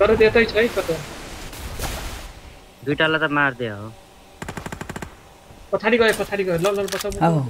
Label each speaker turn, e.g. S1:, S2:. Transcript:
S1: तर त्यतै छ है कता
S2: दुइटालाई त मारिदियो। हो
S1: पछाडि गयो पछाडि गयो। ल ल
S3: आओ